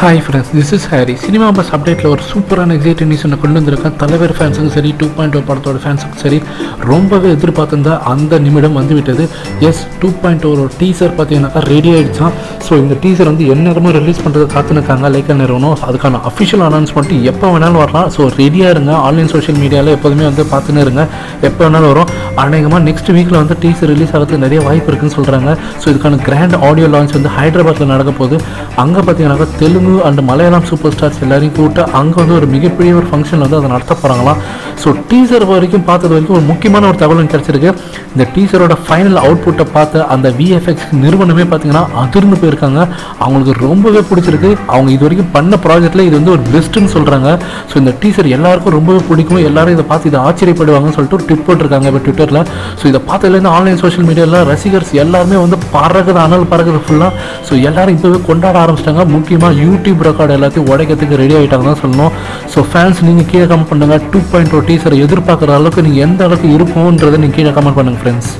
Hi friends this is Hari cinema buzz அப்டேட்டில் ஒரு சூப்பரான எக்ஸைட்டிங் நியூஸ் ஒன்று கொண்டு வந்திருக்கேன். தலைவர் ஃபேன்ஸுக்கும் சரி டூ பாயிண்ட் ஓ படத்தோட ஃபேன்ஸுக்கும் சரி ரொம்பவே எதிர்பார்த்துருந்தா அந்த நிமிடம் வந்துவிட்டது. எஸ் டூ பாயிண்ட் ஒரு டீசர் பார்த்தீங்கன்னாக்கா ரெடி ஆகிடுச்சான் ஸோ இந்த டீசர் வந்து எந்நேரமும் ரிலீஸ் பண்ணுறது காத்துனுக்காங்க லைக் நிறுவனம் அதுக்கான அஃபிஷியல் அனௌன்ஸ்மெண்ட் எப்போ வேணாலும் வரலாம். ஸோ ரெடியாக இருங்க. ஆன்லைன் சோஷியல் மீடியாவில் எப்போதுமே வந்து பார்த்துன்னு இருங்க. எப்போ வேணாலும் வரும். அநேகமாக நெக்ஸ்ட் வீக்கில் வந்து டீசர் ரிலீஸ் ஆகிறதுக்கு நிறைய வாய்ப்பு இருக்குன்னு சொல்கிறாங்க ஸோ இதுக்கான கிராண்ட் ஆடியோ லான்ச் வந்து ஹைதராபாத்தில் நடக்க போகுது. அங்கே பார்த்தீங்கன்னாக்கா Telugu and Malayalam super stars எல்லாரையும் கூப்பிட்டு அங்கே வந்து ஒரு மிகப்பெரிய ஒரு ஃபங்க்ஷன் வந்து அதை நடத்த போகிறாங்களாம் ஸோ டீசர் வரைக்கும் பார்த்தது வரைக்கும் ஒரு முக்கியமான ஒரு தகவல் கிடச்சிருக்கு. இந்த டீசரோட ஃபைனல் அவுட்புட்டை பார்த்து அந்த விஎஃப்எக்ஸ் நிறுவனமே பார்த்தீங்கன்னா அதிர்ந்து போயிருக்காங்க. அவங்களுக்கு ரொம்பவே பிடிச்சிருக்கு. அவங்க இது வரைக்கும் பண்ண ப்ராஜெக்டில் இது வந்து ஒரு பெஸ்ட்டுன்னு சொல்கிறாங்க ஸோ இந்த டீசர் எல்லாருக்கும் ரொம்பவே பிடிக்கும். எல்லாரும் இதை பார்த்து இதை ஆச்சரியப்படுவாங்கன்னு சொல்லிட்டு ஒரு ட்விட் போட்டிருக்காங்க இப்போ ட்விட்டரில் ஸோ இதை பார்த்ததுலேருந்து ஆன்லைன் சோஷியல் மீடியாவில் ரசிகர்ஸ் எல்லாருமே வந்து பறகுது அனல் பறகுது ஃபுல்லாக ஸோ எல்லாரும் இப்போவே கொண்டாட ஆரம்பிச்சிட்டாங்க. முக்கியமாக யூடியூப் ரெக்கார்டு எல்லாத்தையும் உடைக்கிறதுக்கு ரெடி ஆகிட்டாங்க தான் சொல்லணும். ஸோ ஃபேன்ஸ் நீங்கள் கீழே கமெண்ட் பண்ணுங்கள் டூ பாயிண்ட் டீசரை எதிர்பார்க்குற அளவுக்கு நீங்கள் எந்த அளவுக்கு இருக்கும்ன்றதை நீங்கள் கீழே கமெண்ட் பண்ணுங்கள் ஃப்ரெண்ட்ஸ்